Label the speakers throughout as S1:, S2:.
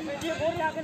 S1: आगे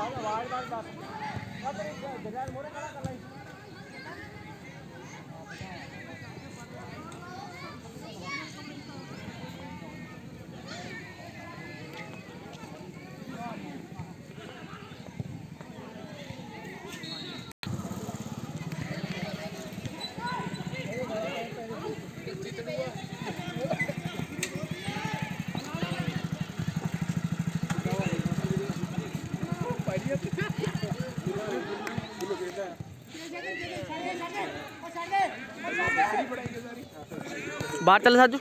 S1: ward ward ward. Ward बाहर चल साजू